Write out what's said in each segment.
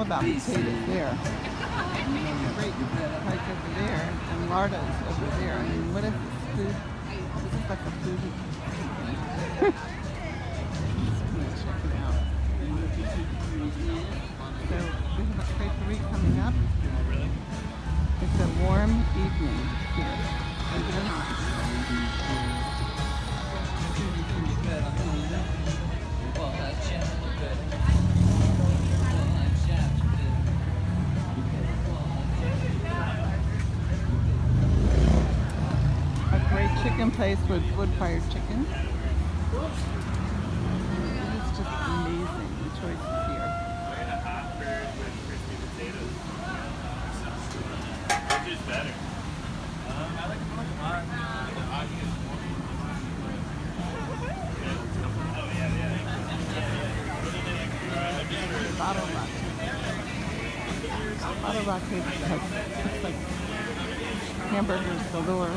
all about potatoes there. Great price over there, and Larda's over there. I mean, what is this food? This is like a food. Check it out. So we have a creperie coming up. It's a warm evening here. Chicken place with wood-fired chicken. It's just amazing, the choices here. Which is better? Bottle rock. Bottle rock is like hamburgers galore.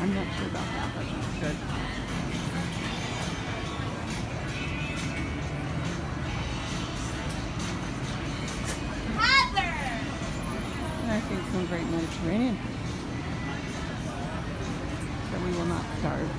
I'm not sure about that, but it's good. And I think some great Mediterranean food. So we will not starve.